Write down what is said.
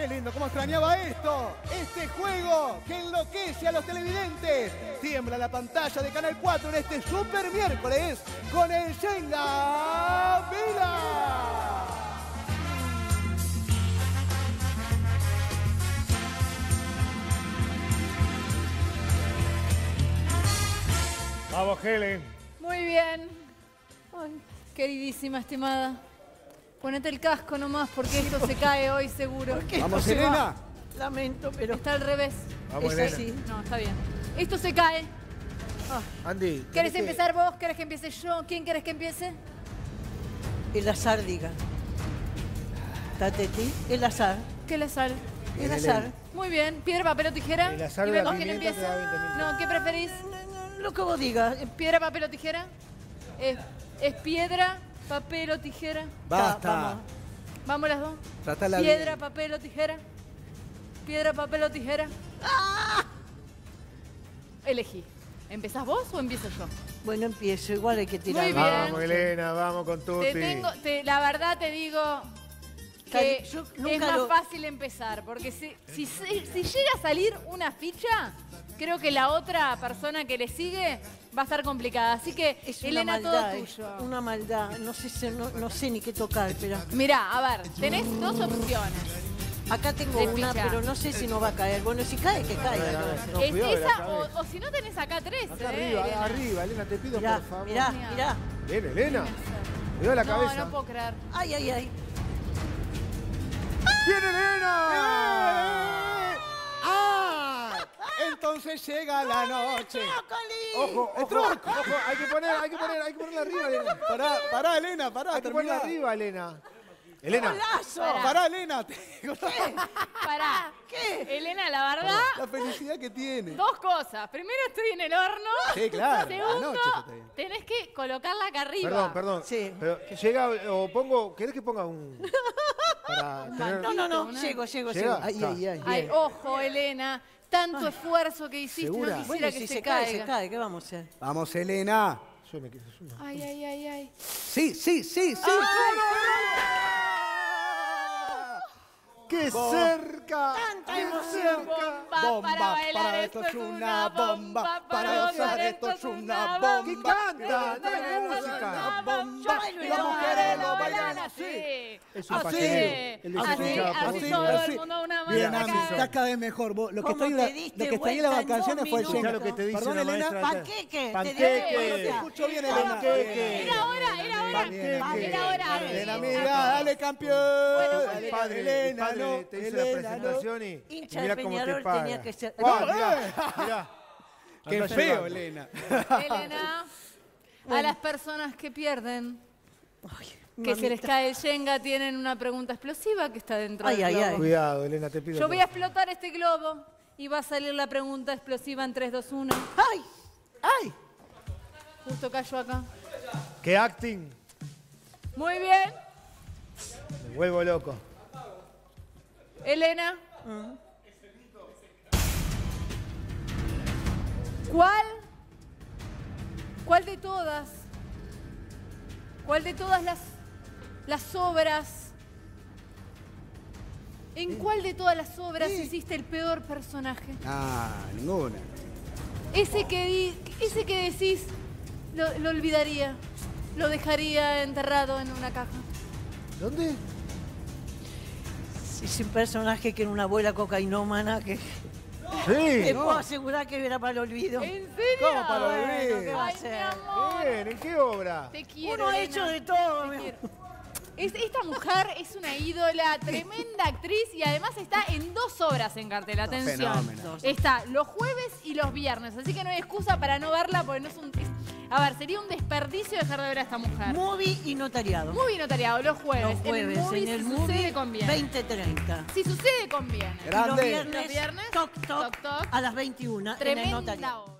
Qué lindo, cómo extrañaba esto. Este juego que enloquece a los televidentes. Tiembla la pantalla de Canal 4 en este super miércoles con el Shenga Vila. Vamos, Helen. Muy bien. Ay, queridísima, estimada. Ponete el casco nomás porque esto se cae hoy seguro. Vamos, se Elena. va. Lamento, pero Está al revés. Vamos, es Elena. así. No, está bien. Esto se cae. Andy. ¿Querés empezar vos? ¿Querés que empiece yo? ¿Quién querés que empiece? El azar, diga. Tateti, el azar. ¿Qué la sal? El azar. Muy bien. Piedra, papel o tijera. El azar y vemos quién empieza. da 20 minutos. No, ¿qué preferís? Lo que vos digas. ¿Piedra, papel o tijera? ¿Es, es piedra, papel o tijera? Basta. vamos. Vamos las dos. Tratala Piedra, bien. papel o tijera. Piedra, papel o tijera. Elegí. ¿Empezás vos o empiezo yo? Bueno, empiezo. Igual hay que tirar. Muy bien. Vamos, Elena, vamos con Tuti. Te tengo, te- la verdad te digo que Cari- yo nunca es más lo- fácil empezar, porque si, si, si- si llega a salir una ficha, creo que la otra persona que le sigue va a estar complicada. Así que, Es Elena, maldad. todo tuyo. Una maldad. No sé, si- no, no sé ni qué tocar, pero. Mirá, a ver, tenés dos opciones. Acá tengo De una, ficha. pero no sé si no va a caer. Bueno, si cae, que caiga. No, de la esa, o, o si no tenés acá tres. Acá eh, arriba, Elena. arriba, Elena, te pido Mirá, por favor. mirá, Mirá. Bien, Elena. Cuidado la No, cabeza. no puedo creer. Ay, ay, ay. ¡Bien, Elena! Entonces llega la noche. Ojo, ojo, ojo, hay que poner, hay que poner, hay que ponerla arriba, Elena. Pará, pará, Elena, pará, Hay que ponerla terminá. arriba, Elena. Elena. ¡Golazo! Pará, Elena. Pará. ¿Qué? Elena, la verdad, La felicidad que tiene. dos cosas. Primero, estoy en el horno. Sí, claro. Segundo, Anoche tenés que colocarla acá arriba. Perdón, perdón. Sí. Pero llega o pongo, ¿querés que ponga un para tener No, no, no. Llego, llego, Llega. llego. Ay, ay. Ay, ojo, Elena. Tanto esfuerzo que hiciste, ¿Segura? no quisiera Bueno, que si se, se, cae, caiga. se cae. ¿Qué vamos a hacer? Vamos, Elena. Ay, ay, ay, ay. Sí, sí, sí, sí. ¡Qué cerca! ¡Qué emoción. cerca! Bomba, Bomba, para esto es una bomba. Para gozar, esto es una bomba. ¿Qué canta? Dale es música. una bomba. Y Las la mujeres lo bailan así. Así, así, así, así, todo así. el mundo una mano Bien, acá. Ami, está cada vez mejor. Vos, lo que ¿Cómo está en te la, diste lo que está ahí en las fue el lo que te dice Perdón, la Elena. maestra. Panqueque. Panqueque. Te escucho bien, Panqueque. Elena. Era hora, era hora. Panqueque. Era hora. Elena, amiga, dale campeón. El padre, el Elena, padre no. te hizo la presentación y, y Hincha mira de cómo te Peñarol paga. tenía que ser- Ah, mirá, mirá. Qué feo. Elena. Elena, a las personas que pierden, que se les cae el Shenga, tienen una pregunta explosiva que está dentro Ay, del ay, globo. ay. Cuidado, Elena, te pido. Yo voy a explotar este globo y va a salir la pregunta explosiva en 3, 2, 1. ¡Ay! ¡Ay! Justo cayó acá. ¿Qué acting? Muy bien. Me vuelvo loco. Elena. ¿Cuál? ¿Cuál de todas? ¿Cuál de todas las, las obras? ¿En cuál de todas las obras hiciste el peor personaje? Ah, ninguna. Ese que, di- ese que decís lo, lo olvidaría, lo dejaría enterrado en una caja. ¿Dónde? Es un personaje que era una abuela cocainómana que te Sí. puedo asegurar que era para el olvido. ¿En serio? ¿Cómo para va a Ay, mi amor. Bien, ¿en qué obra? Te quiero. Uno ha hecho de todo. Te mi quiero. Es- esta mujer es una ídola, tremenda actriz y además está en dos obras en cartel. Atención. fenómeno. Está los jueves y los viernes, así que no hay excusa para no verla porque no es un. es- a ver, sería un desperdicio dejar de ver a esta mujer. Movie y notariado. Muy notariado, los jueves. Los jueves, en el movie, en el si movie sucede, conviene. 2030. Si sucede, conviene. Y los Grande. viernes, Los viernes, toc, toc, toc, toc. a las 21 en el Tremenda notariado.